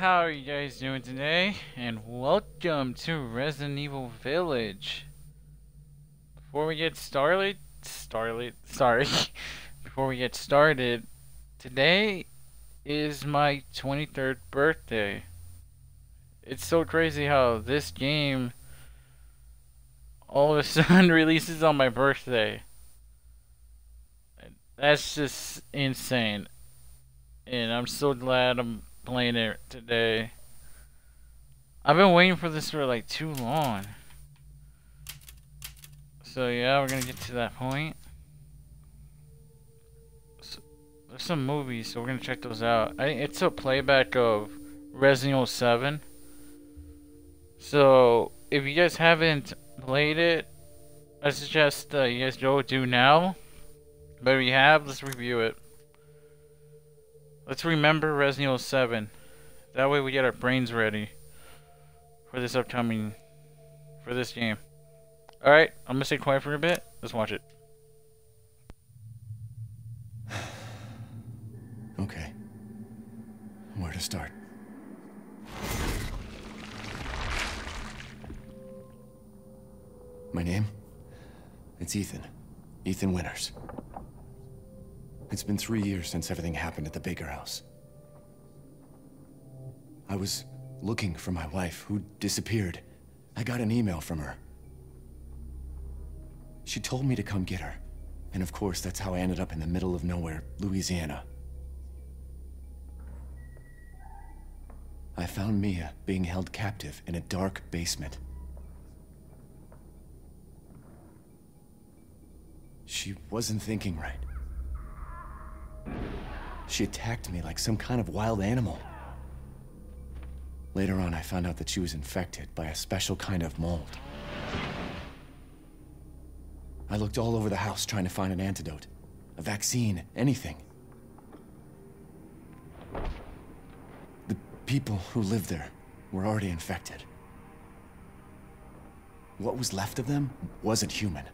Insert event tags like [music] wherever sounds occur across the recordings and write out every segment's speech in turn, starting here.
how are you guys doing today? And welcome to Resident Evil Village. Before we get started, started, sorry. [laughs] Before we get started, today is my 23rd birthday. It's so crazy how this game all of a [laughs] sudden releases on my birthday. That's just insane. And I'm so glad I'm playing it today. I've been waiting for this for like too long. So yeah, we're gonna get to that point. So, there's some movies, so we're gonna check those out. I, it's a playback of Resident Evil 7. So if you guys haven't played it, I suggest uh, you guys go do now. But if you have, let's review it. Let's remember Resident Evil 7. That way we get our brains ready for this upcoming, for this game. Alright, I'm gonna stay quiet for a bit. Let's watch it. [sighs] Okay. Where to start? My name? It's Ethan. Ethan Winters. It's been three years since everything happened at the Baker house. I was looking for my wife, who disappeared. I got an email from her. She told me to come get her. And of course, that's how I ended up in the middle of nowhere, Louisiana. I found Mia being held captive in a dark basement. She wasn't thinking right. She attacked me like some kind of wild animal. Later on, I found out that she was infected by a special kind of mold. I looked all over the house trying to find an antidote, a vaccine, anything. The people who lived there were already infected. What was left of them wasn't human.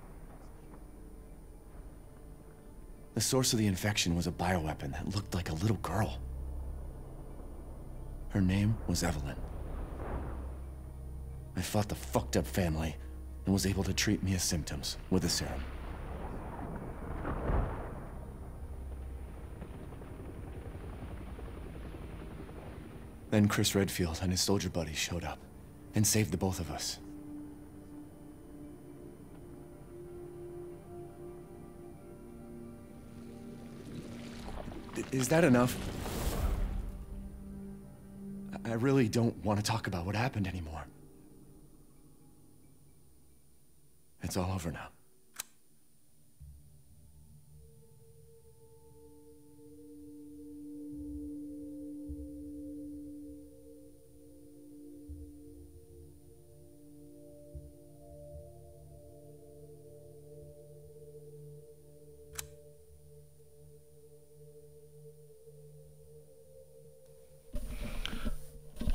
The source of the infection was a bioweapon that looked like a little girl. Her name was Evelyn. I fought the fucked up family and was able to treat Mia's symptoms with a serum. Then Chris Redfield and his soldier buddies showed up and saved the both of us. Is that enough? I really don't want to talk about what happened anymore. It's all over now.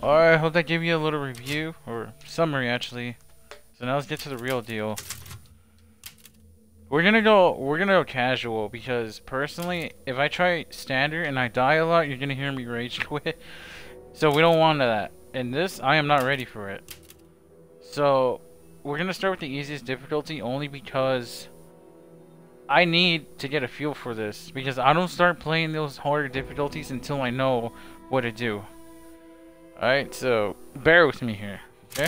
Alright, hope that gave you a little review, or summary actually. So now let's get to the real deal. We're gonna go, we're gonna go casual, because personally, if I try standard and I die a lot, you're gonna hear me rage [laughs] quit. So we don't want that. And this, I am not ready for it. So, we're gonna start with the easiest difficulty only because I need to get a feel for this. Because I don't start playing those harder difficulties until I know what to do. Alright, so bear with me here, okay?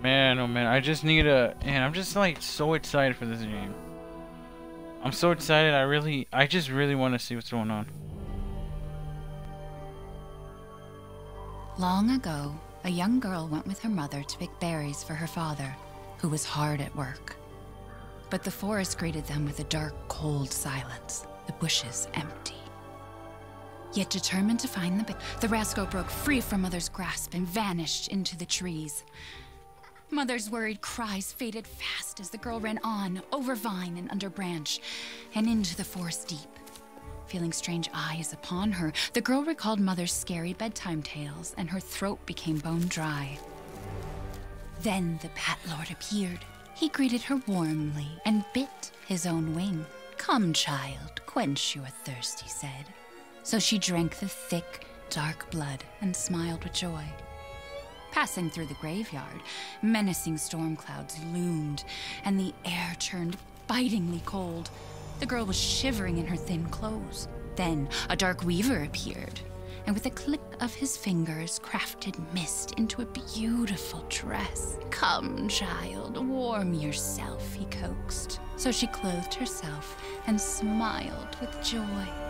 Man, oh man, I just need a... Man, I'm just like so excited for this game. I'm so excited, I really... I just really want to see what's going on. Long ago, a young girl went with her mother to pick berries for her father, who was hard at work. But the forest greeted them with a dark, cold silence, the bushes empty. Yet determined to find the the rascal broke free from Mother's grasp and vanished into the trees. Mother's worried cries faded fast as the girl ran on, over vine and under branch, and into the forest deep. Feeling strange eyes upon her, the girl recalled Mother's scary bedtime tales, and her throat became bone dry. Then the Bat Lord appeared. He greeted her warmly and bit his own wing, Come, child, quench your thirst, he said. So she drank the thick, dark blood and smiled with joy. Passing through the graveyard, menacing storm clouds loomed, and the air turned bitingly cold. The girl was shivering in her thin clothes. Then a dark weaver appeared, and with a click of his fingers, crafted mist into a beautiful dress. Come, child, warm yourself, he coaxed. So she clothed herself and smiled with joy.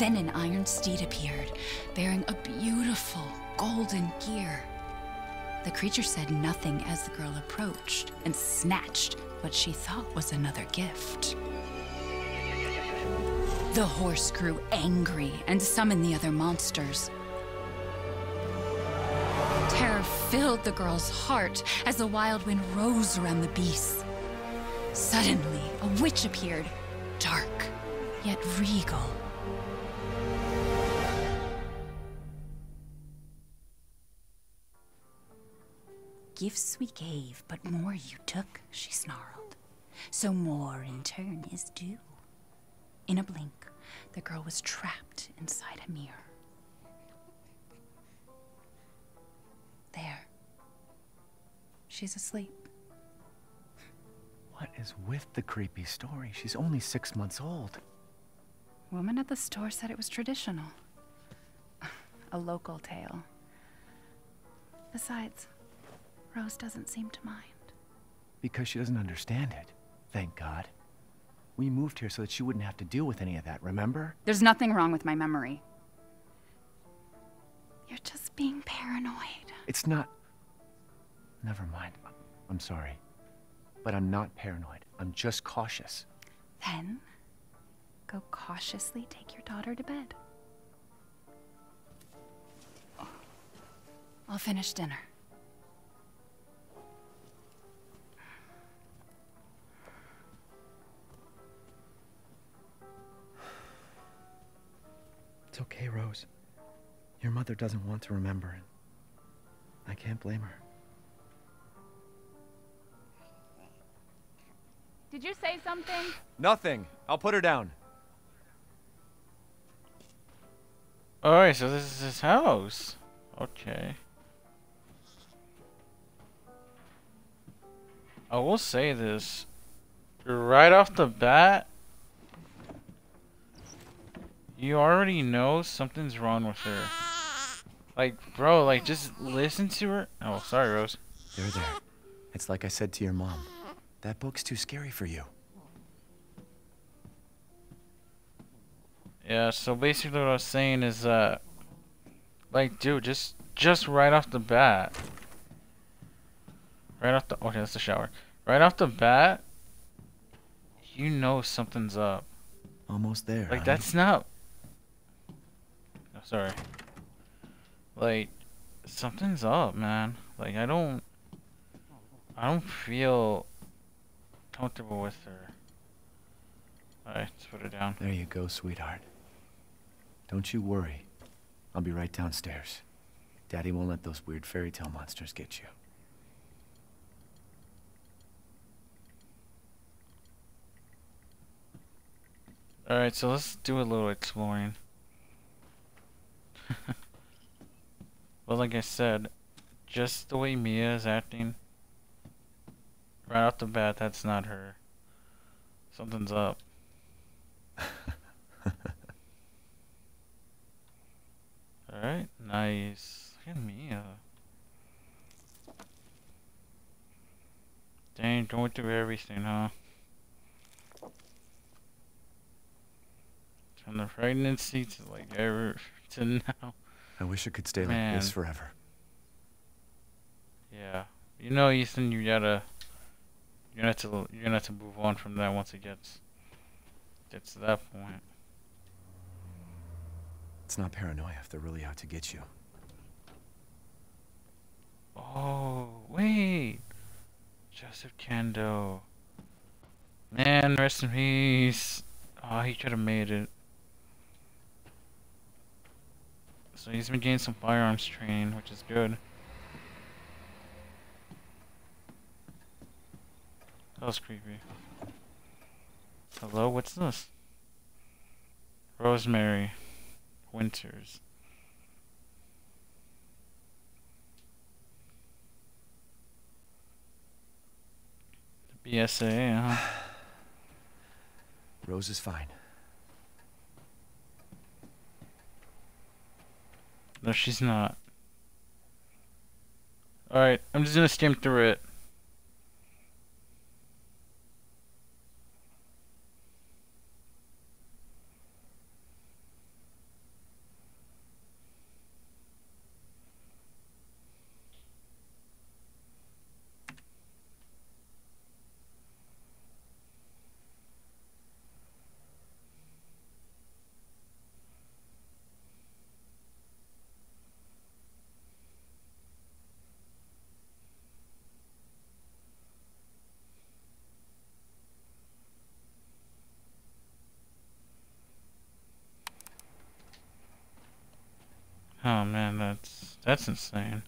Then an iron steed appeared, bearing a beautiful golden gear. The creature said nothing as the girl approached and snatched what she thought was another gift. The horse grew angry and summoned the other monsters. Terror filled the girl's heart as the wild wind rose around the beasts. Suddenly, a witch appeared, dark yet regal. Gifts we gave, but more you took, she snarled. So more in turn is due. In a blink, the girl was trapped inside a mirror. There. She's asleep. What is with the creepy story? She's only six months old. Woman at the store said it was traditional. [laughs] A local tale. Besides, Rose doesn't seem to mind. Because she doesn't understand it. Thank God. We moved here so that she wouldn't have to deal with any of that, remember? There's nothing wrong with my memory. You're just being paranoid. It's not... Never mind. I'm sorry. But I'm not paranoid. I'm just cautious. Then, go cautiously take your daughter to bed. I'll finish dinner. It's okay, Rose. Your mother doesn't want to remember it. I can't blame her. Did you say something? Nothing. I'll put her down. Alright, so this is his house. Okay. I will say this. Right off the bat, you already know something's wrong with her. Like, bro, like, just listen to her. Oh, sorry, Rose. There, there. It's like I said to your mom. That book's too scary for you. Yeah, so basically what I was saying is, uh, like, dude, just, just right off the bat. Right off the, okay, that's the shower. Right off the bat, you know something's up. Almost there. Like, huh? that's not, sorry. Like, something's up, man. Like, I don't, I don't feel comfortable with her. Alright, let's put her down. There you go, sweetheart. Don't you worry. I'll be right downstairs. Daddy won't let those weird fairy tale monsters get you. Alright, so let's do a little exploring. [laughs] well, like I said, just the way Mia is acting, right off the bat, that's not her. Something's up. [laughs] Alright, nice. Look at Mia. Dang, going through everything, huh? From the pregnancy to like ever [laughs] to now. I wish it could stay like this forever. Yeah. You know, Ethan, you gotta you're gonna have to you're gonna have to move on from that once it gets gets to that point. It's not paranoia if they're really out to get you. Oh, wait. Joseph Kendo. Man, rest in peace. Oh, he could have made it. So he's been getting some firearms training, which is good. That was creepy. Hello, what's this? Rosemary Winters. The BSAA, huh? [sighs] Rose is fine. No, she's not. Alright, I'm just gonna skim through it. Oh man, that's that's insane.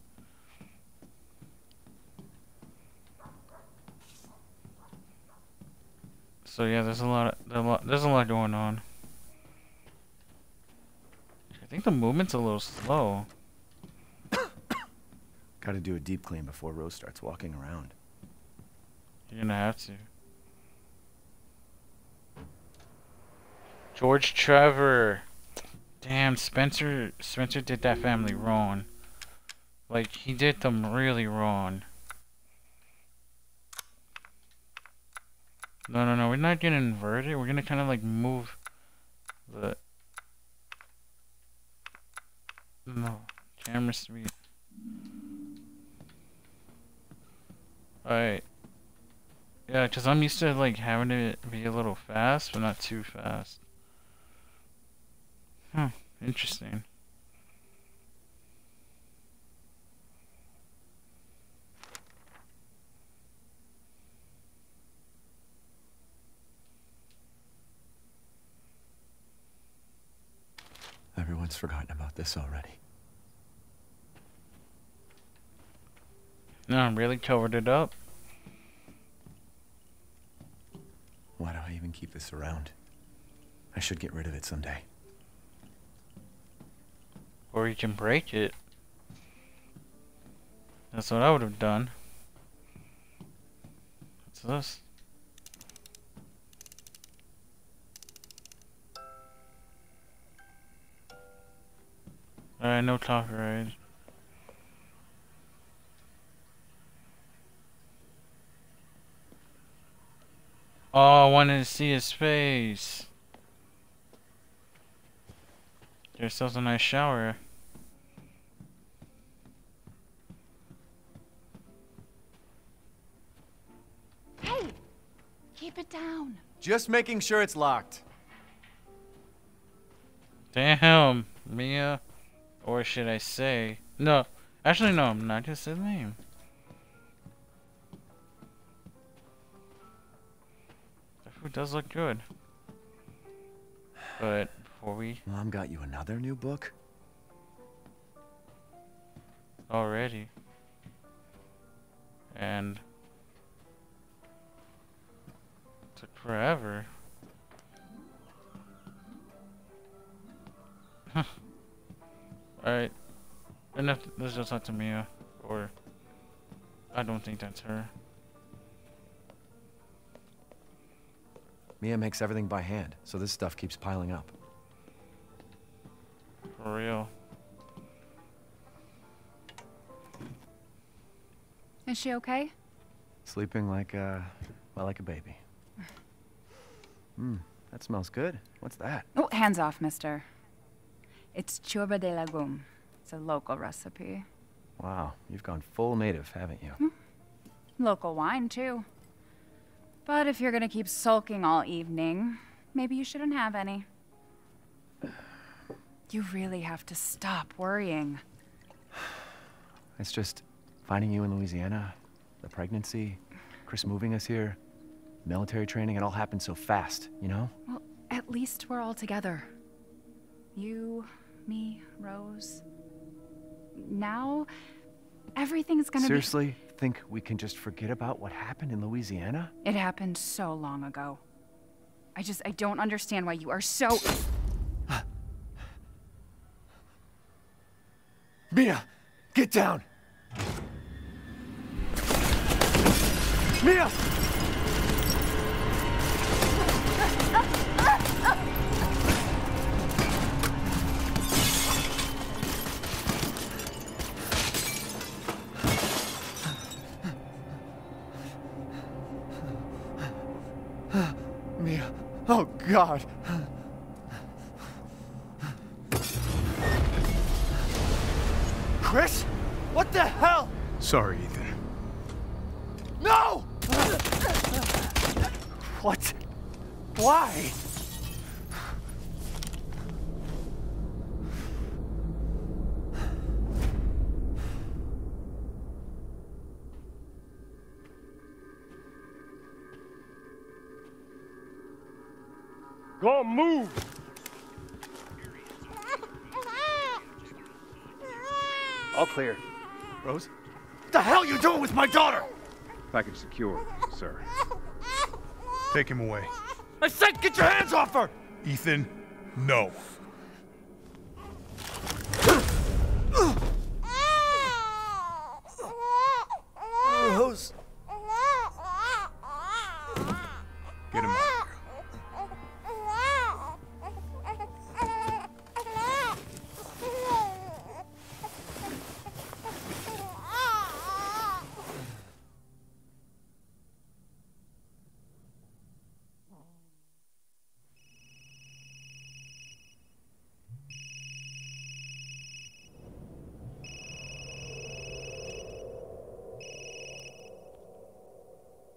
So yeah, there's a lot, of, there's a lot going on. I think the movement's a little slow. [coughs] Gotta do a deep clean before Rose starts walking around. You're gonna have to. George Trevor. Damn, Spencer Spencer did that family wrong. Like he did them really wrong. No, no, no, we're not gonna invert it. We're gonna kind of like move the no camera speed. Alright. Yeah, because I'm used to like having it be a little fast, but not too fast. Huh, interesting. Everyone's forgotten about this already. No, I'm really covered it up. Why do I even keep this around? I should get rid of it someday. Or you can break it. That's what I would have done. What's this? Alright, no copyright. Oh, I wanted to see his face. There's still a nice shower. Hey! Keep it down. Just making sure it's locked. Damn, Mia. Or should I say... No. Actually, no, I'm not just his name. That food does look good. But before we... Mom got you another new book? Already. And... Took forever. [laughs] Alright. Enough. Let's just talk to Mia. Or. I don't think that's her. Mia makes everything by hand, so this stuff keeps piling up. For real. Is she okay? Sleeping like, uh, well, like a baby. [sighs] Hmm, that smells good. What's that? Oh, hands off, mister. It's ciorba de legume. It's a local recipe. Wow, you've gone full native, haven't you? Hmm. Local wine, too. But if you're gonna keep sulking all evening, maybe you shouldn't have any. You really have to stop worrying. [sighs] It's just finding you in Louisiana, the pregnancy, Chris moving us here, military training, it all happened so fast, you know? Well, at least we're all together. You, me, Rose. Now, everything's gonna be Seriously, think we can just forget about what happened in Louisiana? It happened so long ago. I just, I don't understand why you are so. [sighs] Mia, get down! Mia! Mia. God. Chris? What the hell? Sorry, Ethan. Secure, sir. Take him away. I said get your hands off her! Ethan, no. Rose. Get him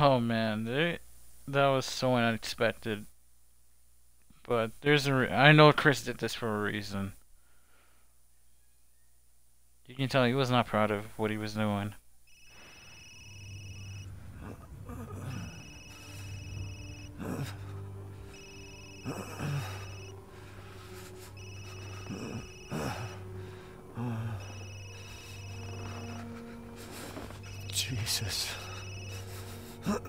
Oh man, they, that was so unexpected. But there's a re- I know Chris did this for a reason. You can tell he was not proud of what he was doing. Jesus. About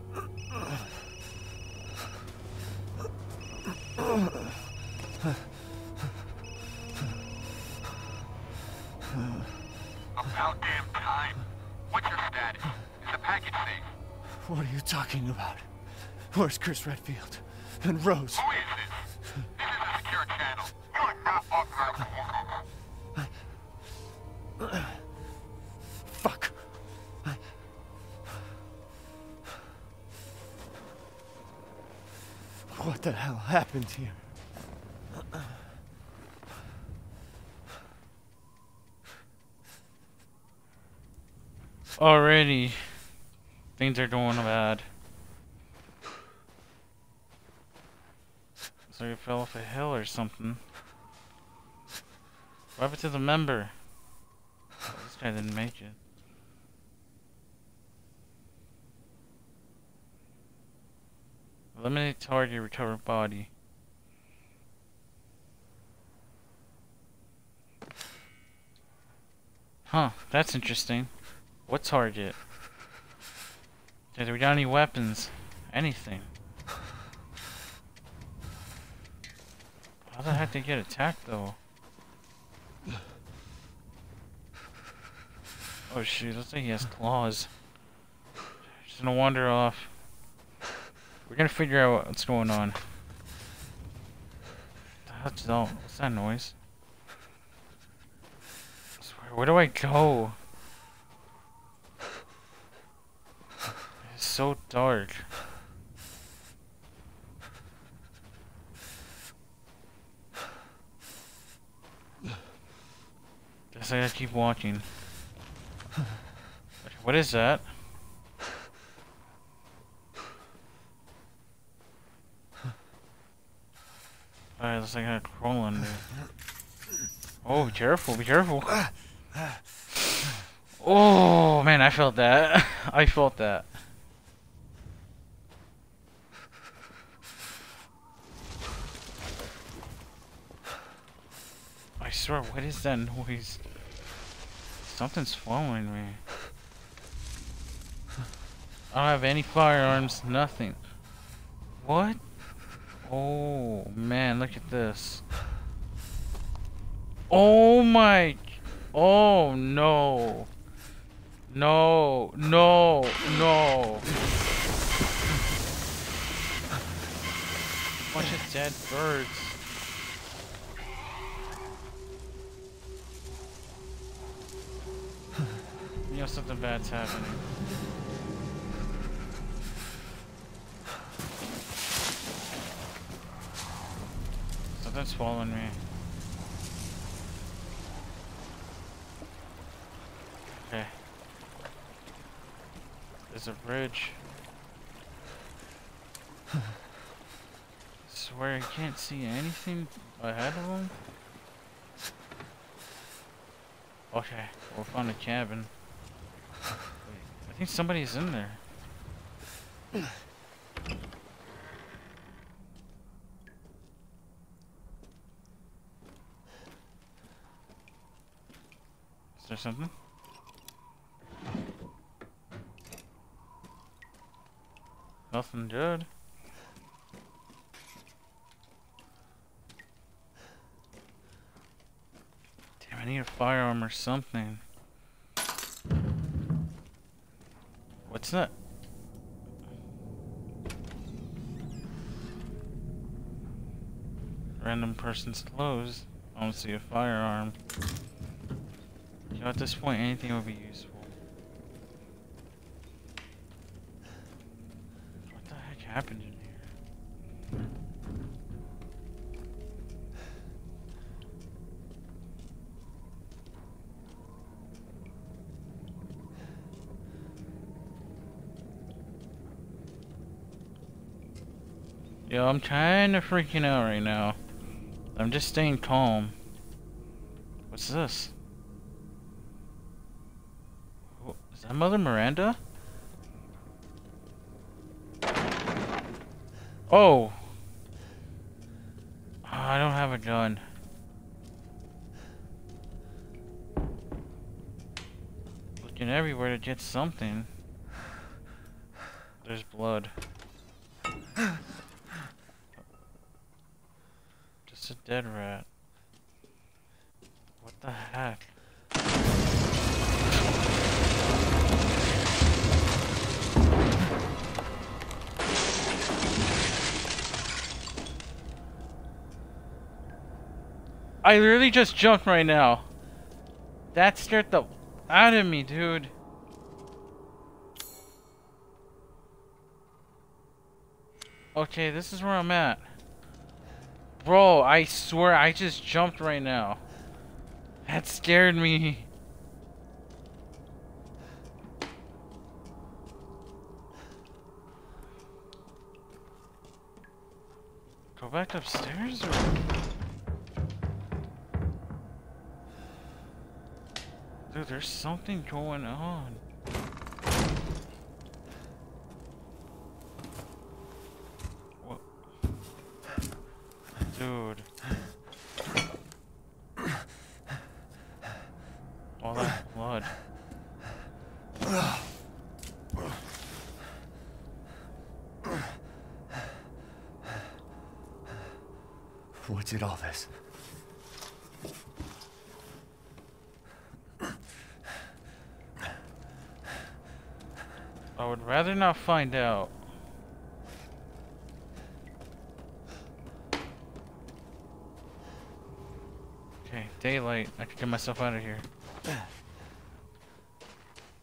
damn time. What's your status? Is the package safe? What are you talking about? Where's Chris Redfield? And Rose? Who is this? Happened here? Already, things are going bad. So you fell off a hill or something. What happened to the member? This guy didn't make it. Eliminate target, recover body. Huh, that's interesting. What target? Did we got any weapons? Anything? How the heck did they get attacked though? Oh shoot, looks like he has claws. Just gonna wander off. We're gonna figure out what's going on. That's. What's that noise? Where do I go? It's so dark. Guess I gotta keep walking. What is that? Looks like gotta crawl under. Oh, be careful, be careful. Oh, man, I felt that. [laughs] I felt that. I swear, what is that noise? Something's following me. I don't have any firearms, nothing. What? Oh, man, look at this. Oh my... Oh, no. No, no, no. Bunch of dead birds. You know something bad's happening. Something's following me. Okay. There's a bridge. [sighs] Swear I can't see anything ahead of him. Okay, we'll find a cabin. I think somebody's in there. [clears throat] something? Nothing good. Damn, I need a firearm or something. What's that? Random person's clothes. I don't see a firearm. You know, at this point, anything would be useful. What the heck happened in here? Yo, I'm kinda freaking out right now. I'm just staying calm. What's this? Wh- Is that Mother Miranda? Oh! I don't have a gun. Looking everywhere to get something. There's blood. Just a dead rat. What the heck? I literally just jumped right now. That scared the out of me, dude. Okay, this is where I'm at. Bro, I swear I just jumped right now. That scared me. Go back upstairs or Dude, there's something going on. What? Dude. All that blood. What did all this? I would rather not find out. Okay, daylight. I can get myself out of here.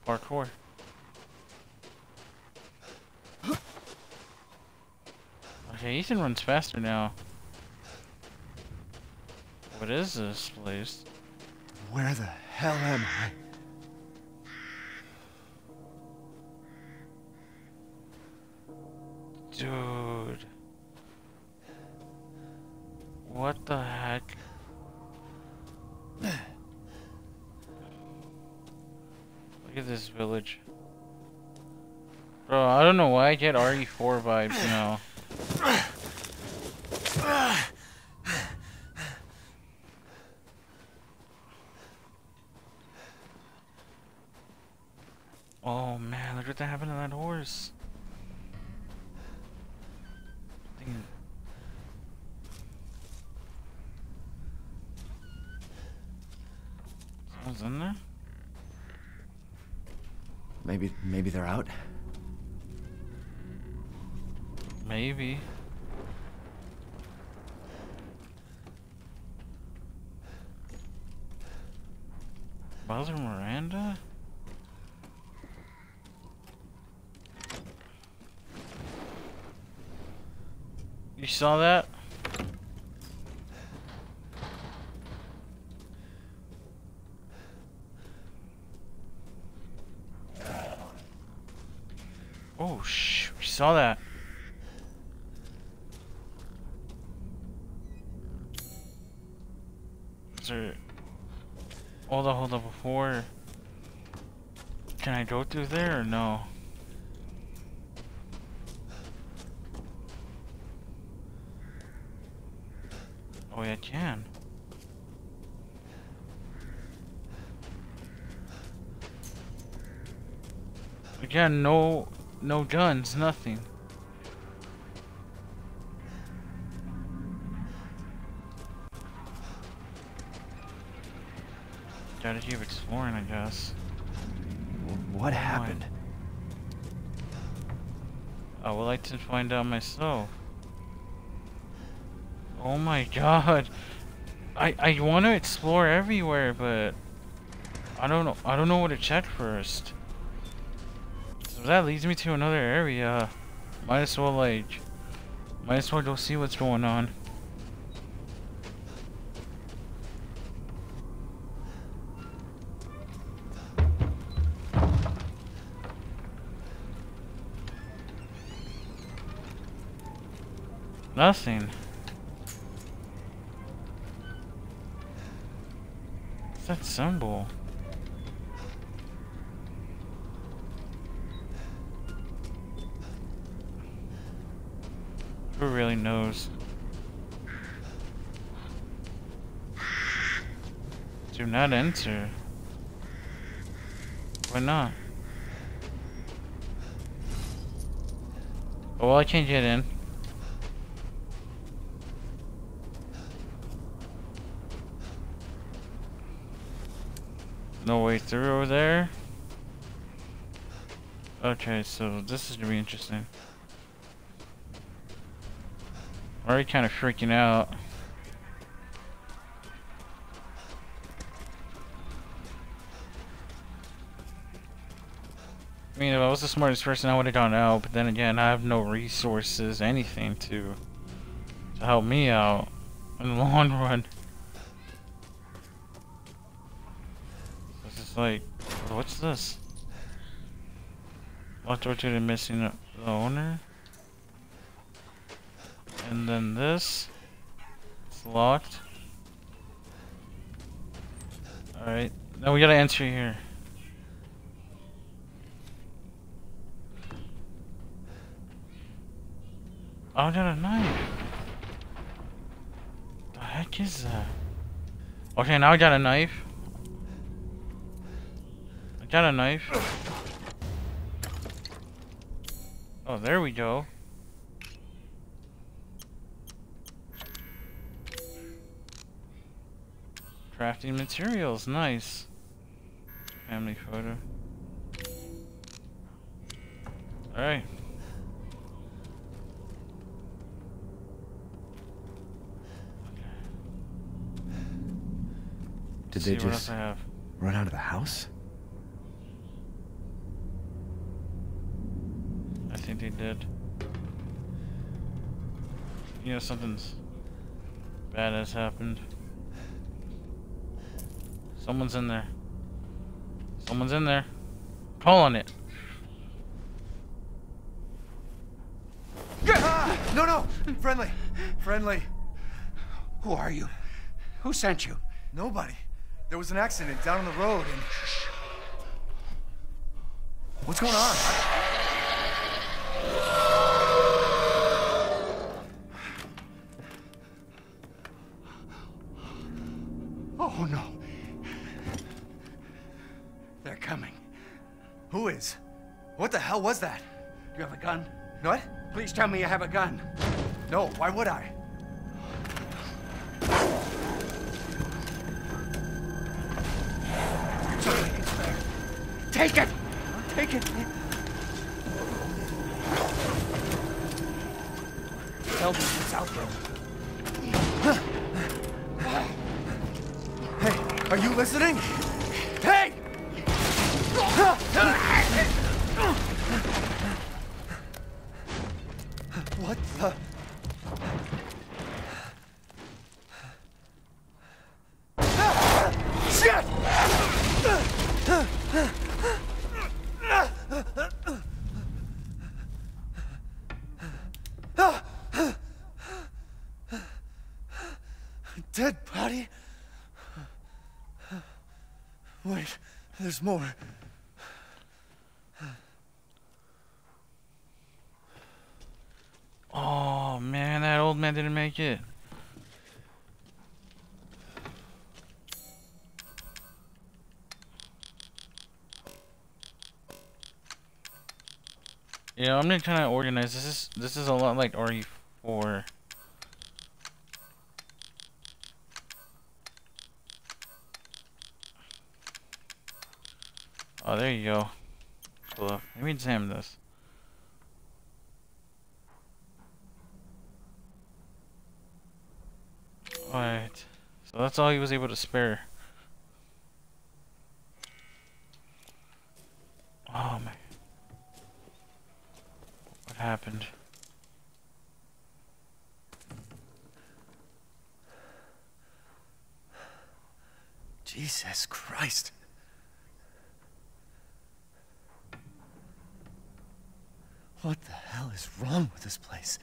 Parkour. Okay, Ethan runs faster now. What is this place? Where the hell am I? RE4 vibes now. Oh man, look what that happened to that horse. Thing- Someone's in there? Maybe, maybe they're out. Maybe. Mother Miranda? You saw that? Oh, shh, we saw that. Is there... Hold on, hold up, before... Can I go through there or no? Yeah, I can. Again, no, no guns, nothing. Gotta keep exploring, I guess. What happened? I would like to find out myself. Oh my god. I I want to explore everywhere, but I don't know. I don't know what to check first. So that leads me to another area. Might as well like, might as well go see what's going on. Nothing. What's that symbol? Who really knows? Do not enter. Why not? Oh, well, I can't get in. No way through over there. Okay, so this is gonna be interesting. I'm already kind of freaking out. I mean, if I was the smartest person, I would have gone out. But then again, I have no resources, anything to to help me out in the [laughs] long run. Like, what's this? Locked door to the missing uh, the owner. And then this. It's locked. Alright, Now we gotta enter here. Oh, I got a knife. The heck is that? Okay, now I got a knife. I got a knife. Oh, there we go. Crafting materials, nice. Family photo. Alright. Did they just run out of the house? I think they did. You know, something's bad has happened. Someone's in there. Someone's in there. Call on it. Ah, no, no! Friendly! Friendly! Who are you? Who sent you? Nobody. There was an accident down on the road and. What's going on? Hell was that? You have a gun? What? Please tell me you have a gun. No, why would I? Take it! Take it! Tell me out. Hey, are you listening? Hey! What the? Shit! Dead body? Wait, there's more. Oh man, that old man didn't make it. Yeah, I'm gonna kind of organize. This is this is a lot like RE4. Oh, there you go. Let me examine this. Alright. So that's all he was able to spare. Oh man. What happened? Jesus Christ. What the hell is wrong with this place?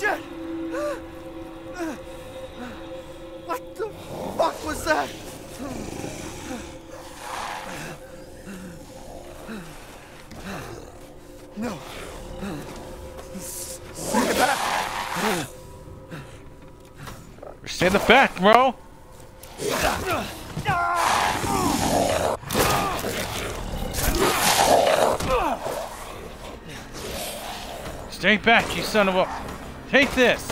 Shit! What the fuck was that? No. Bring it back. Stay in the back, bro! Stay back, you son of a... Take this!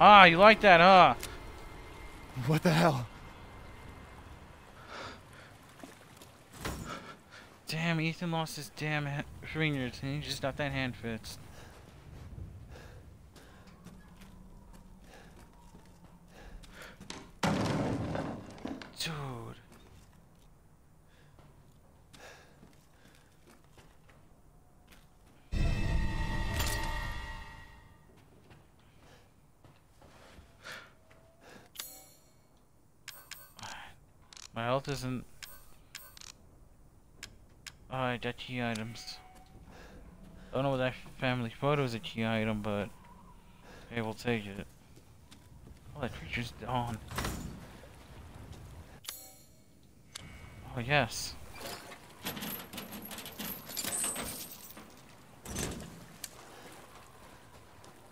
Ah, you like that, huh? What the hell? Damn, Ethan lost his damn fingers and he just got that hand fixed. Isn't. Alright, that key items. I don't know what that family photo is a key item, but hey, we'll take it. Oh, that creature's gone. Oh yes.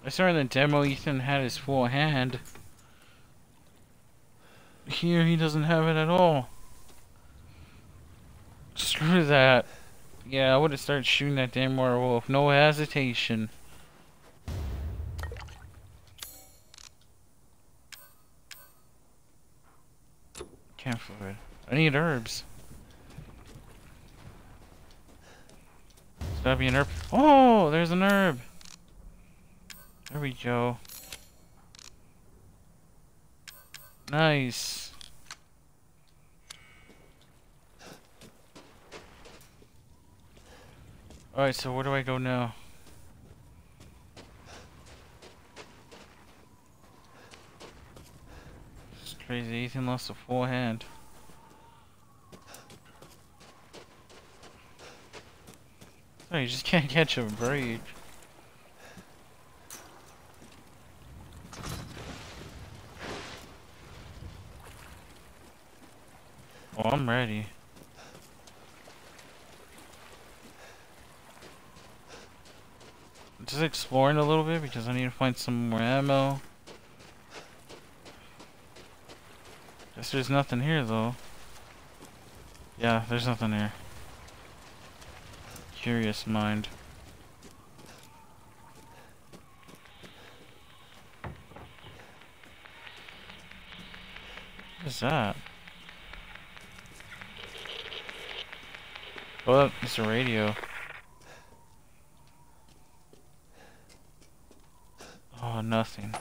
I saw in the demo Ethan had his full hand. Here he doesn't have it at all. Screw that. Yeah, I would have started shooting that damn werewolf. No hesitation. Chem fluid. I need herbs. There's gotta be an herb. Oh, there's an herb. There we go. Nice. Alright, so where do I go now? It's crazy, Ethan lost a full hand. Oh, you just can't catch a break. Oh, I'm ready. Just exploring a little bit because I need to find some more ammo. Guess there's nothing here though. Yeah, there's nothing here. Curious mind. What is that? Oh, it's a radio. Oh, nothing.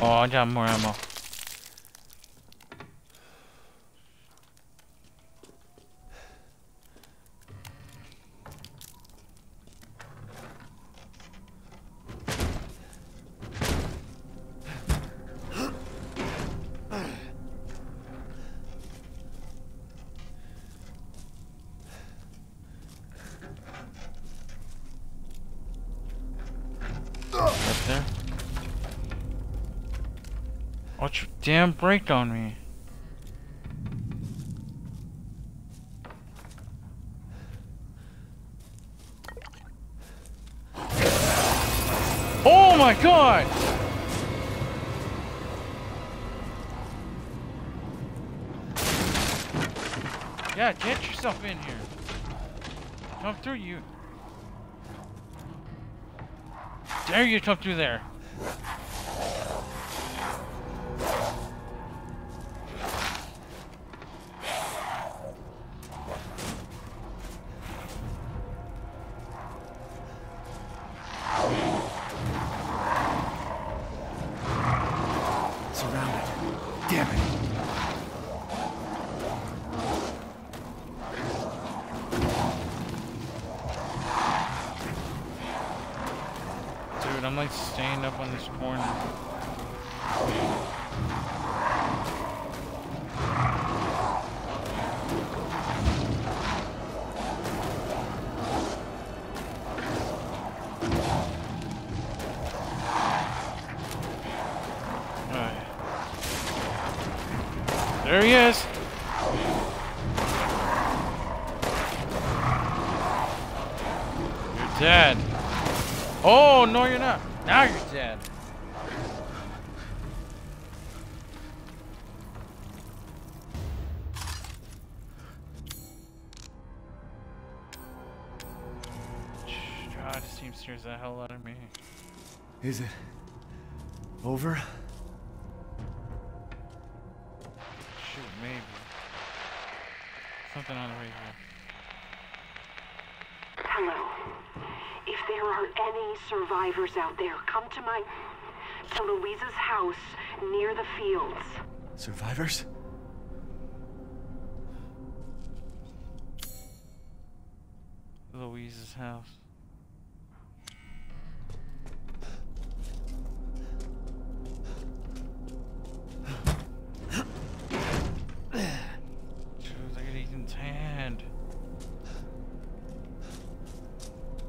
Oh, I got more ammo. Up there. Watch your damn brake on me. Oh my god! Yeah, get yourself in here. Come through you. Dare you come through there. There he is! You're dead. Oh, no, you're not. Now you're dead. God, this team scares the hell out of me. Is it out there. Come to my... to Luiza's house near the fields. Survivors? Luiza's house.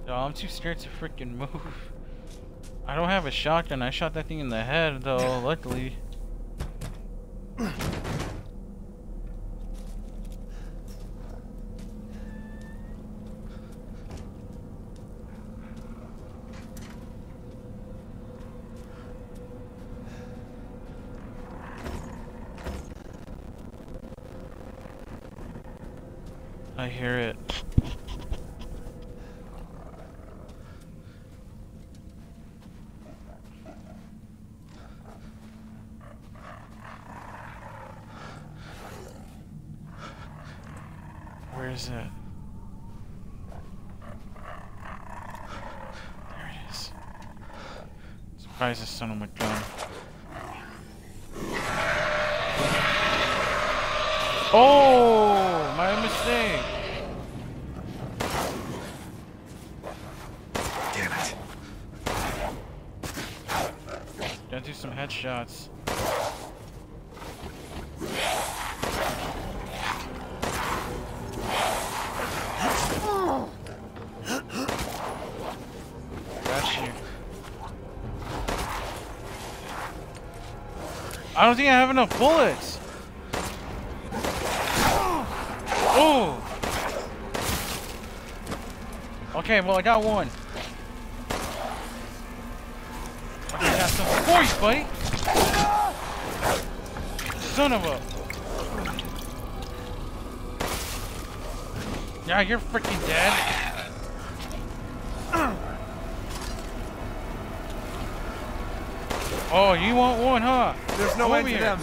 No, I'm too scared to freaking move. I don't have a shotgun. I shot that thing in the head, though, luckily. [clears throat] I hear it. Where is it? There it is. Surprise the son of a gun. Oh, my mistake. Damn it. Gotta do some headshots. Think I have enough bullets. Oh. Okay, well I got one. Okay, got some points, buddy. Son of a. Yeah, you're freaking dead. Oh, you want one, huh? There's no Come end to them.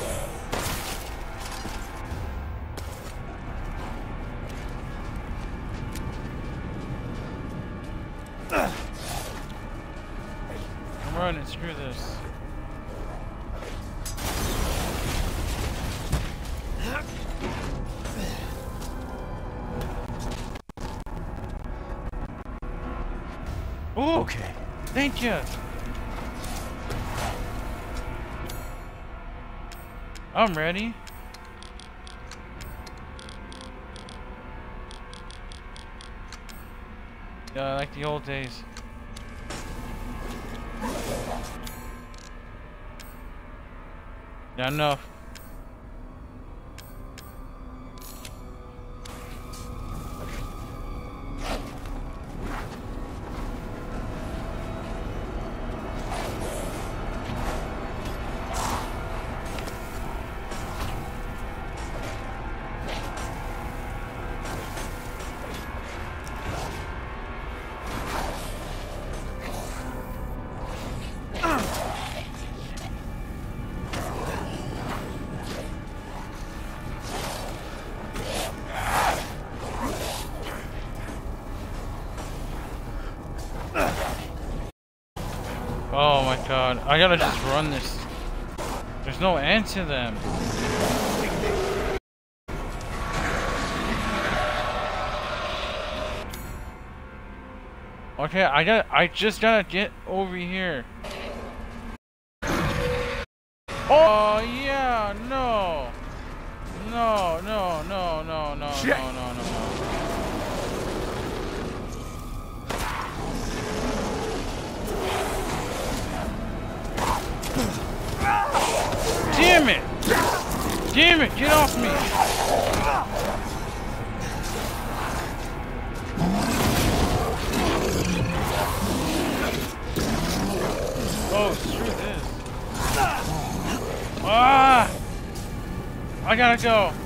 I'm running, screw this. Ooh, Okay. thank you. I'm ready. Yeah, like the old days. Yeah, enough. I just gotta get over here. I gotta go.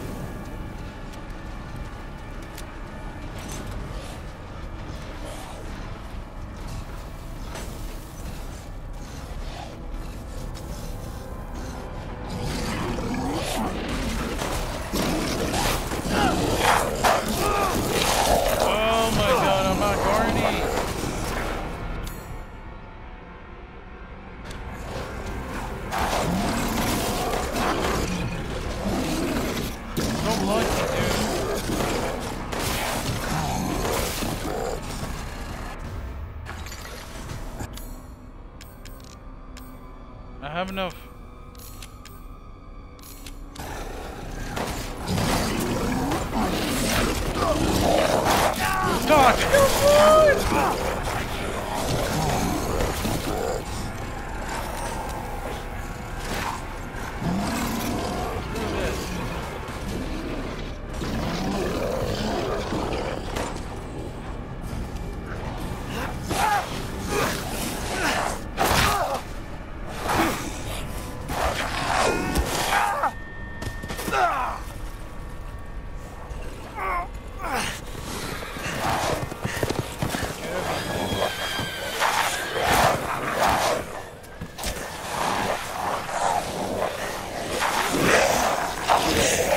Wait,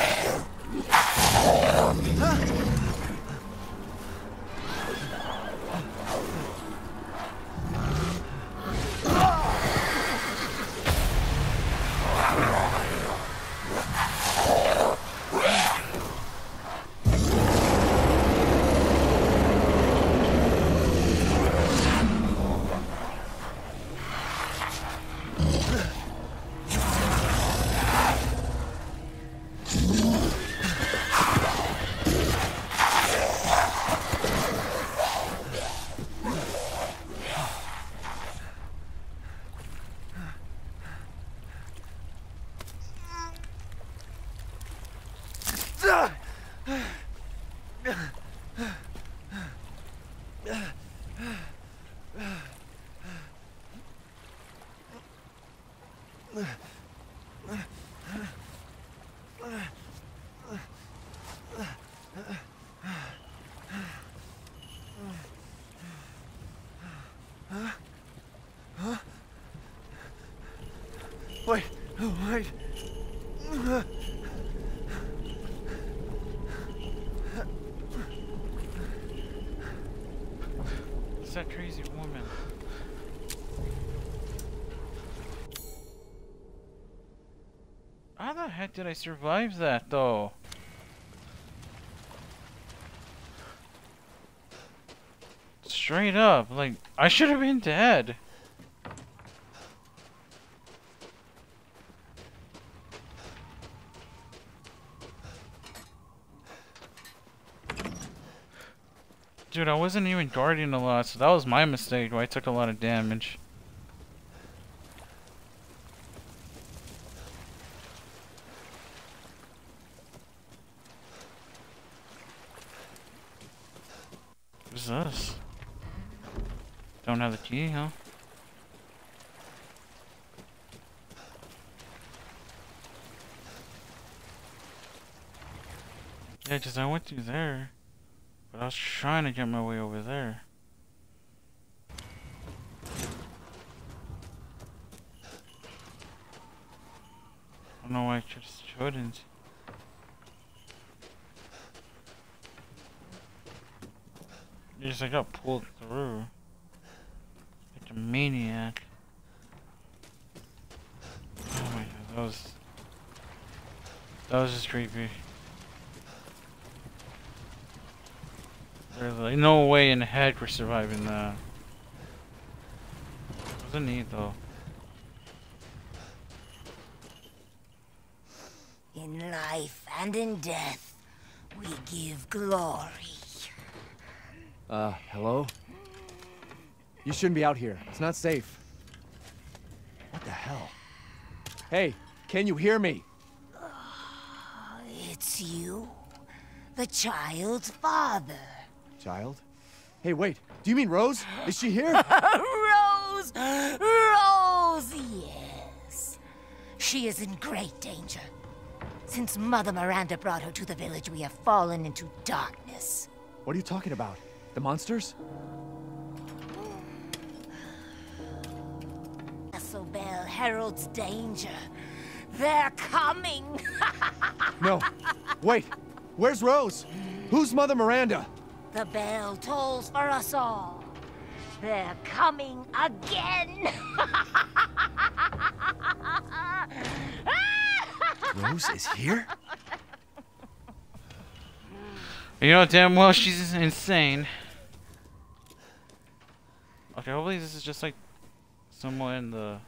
oh, wait. It's that crazy woman. How the heck did I survive that though? Straight up, like, I should have been dead. Dude, I wasn't even guarding a lot, so that was my mistake where I took a lot of damage. What's this? Don't have the key, huh? Yeah, because I went through there. Trying to get my way over there. I don't know why I just shouldn't. Just I got pulled through. Like a maniac. Oh my god, that was... That was just creepy. There's like no way in heck we're surviving that. What's a need though? In life and in death, we give glory. Uh, hello? You shouldn't be out here. It's not safe. What the hell? Hey, can you hear me? It's you, the child's father. Child? Hey, wait. Do you mean Rose? Is she here? [laughs] Rose! Rose, yes. She is in great danger. Since Mother Miranda brought her to the village, we have fallen into darkness. What are you talking about? The monsters? Castle Bell heralds danger. They're coming! [laughs] No. Wait. Where's Rose? Who's Mother Miranda? The bell tolls for us all. They're coming again! [laughs] Rose is here? You know damn well she's insane. Okay, hopefully this is just like somewhere in the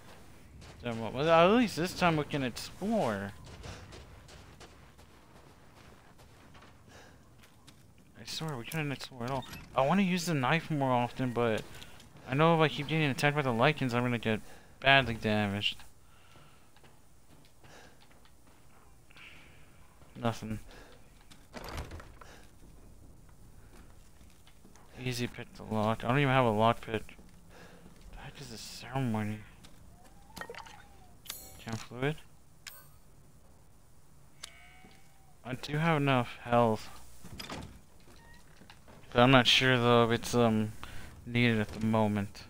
demo. Well, at least this time we can explore. Swear we couldn't explore at all. I want to use the knife more often, but I know if I keep getting attacked by the Lycans, I'm gonna get badly damaged. Nothing. Easy pick the lock. I don't even have a lock pick. The heck is this ceremony? Chem fluid? I do have enough health. I'm not sure though if it's um needed at the moment.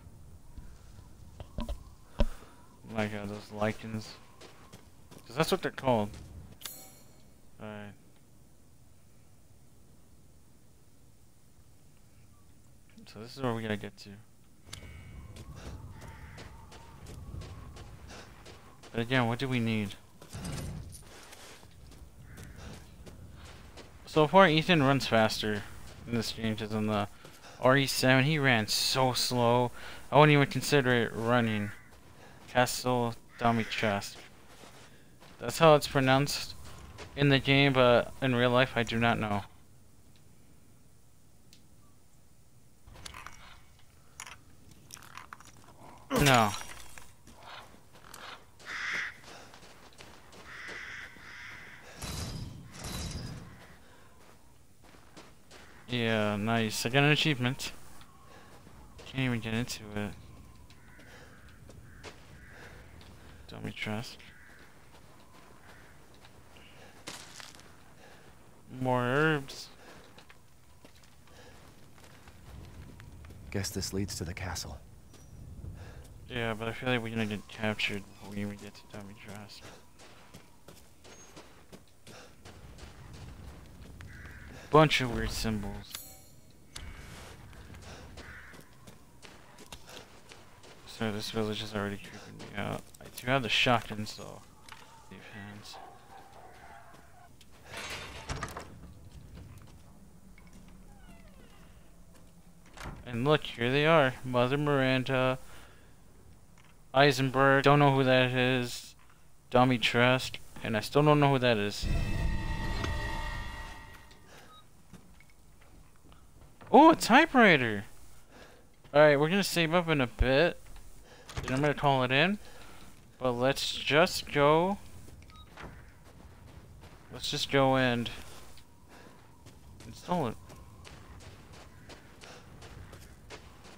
My god, those Lycans. Cause that's what they're called. Alright. So this is where we gotta get to. But again, what do we need? So far, Ethan runs faster this game on the RE7. He ran so slow. I wouldn't even consider it running. Castle Dimitrescu. That's how it's pronounced in the game, but in real life, I do not know. No. Yeah, nice. I got an achievement. Can't even get into it. Dimitrescu. More herbs. Guess this leads to the castle. Yeah, but I feel like we're gonna get captured before we even get to Dimitrescu. Bunch of weird symbols. So this village is already creeping me out. I do have the shotgun, so leave hands. And look, here they are. Mother Miranda, Heisenberg, don't know who that is, Dimitrescu, and I still don't know who that is. Oh, a typewriter! Alright, we're gonna save up in a bit. And I'm gonna call it in. But let's just go. Let's just go and install it.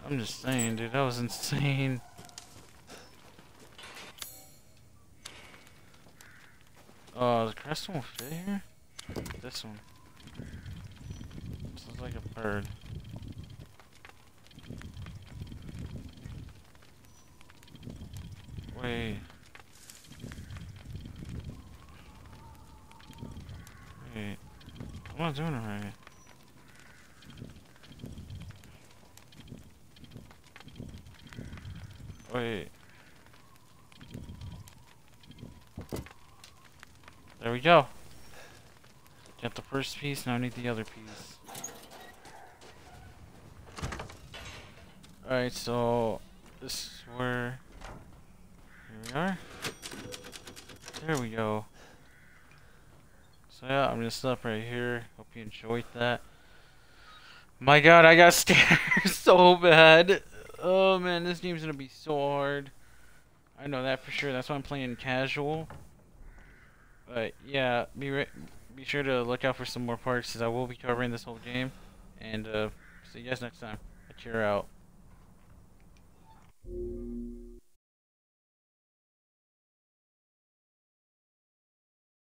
I'm just saying, dude, that was insane. [laughs] Oh, the crest won't fit here? This one. Looks like a bird. Wait. Wait. I'm not doing it right. Wait. There we go. Got the first piece, now I need the other piece. Alright, so this is where here we are. There we go. So yeah, I'm gonna stop right here. Hope you enjoyed that. My god, I got [laughs] scared so bad. Oh man, this game's gonna be so hard. I know that for sure. That's why I'm playing casual. But yeah, be be sure to look out for some more parts because I will be covering this whole game. And uh, see you guys next time. Cheer out thank you